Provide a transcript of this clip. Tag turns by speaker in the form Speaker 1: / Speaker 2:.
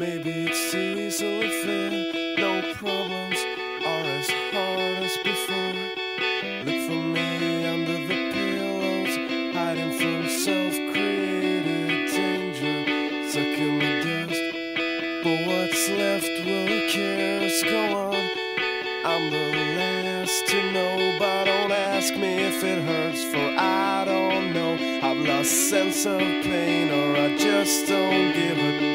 Speaker 1: Maybe it seems so fair. No problems are as hard as before. Look for me under the pillows, hiding from self-created danger, sucking the dust. But what's left will cares go on. I'm the last to know, but don't ask me if it hurts, for I don't know. I've lost sense of pain, or I just don't give a.